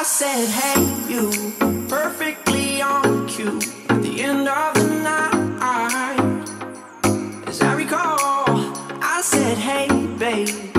I said, hey, you, perfectly on cue. At the end of the night, as I recall, I said, hey, babe.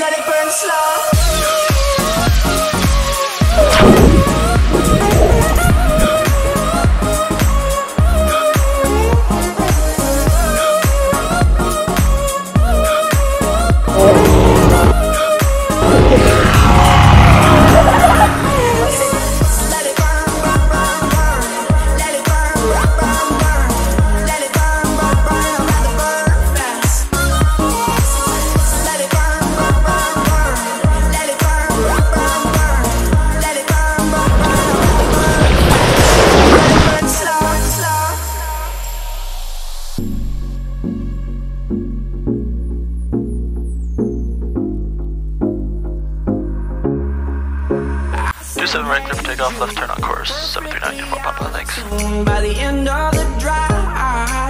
let it burn slow. 27 right clear for takeoff, left turn on course, 739, uniform Papa, thanks. By the end of the drive.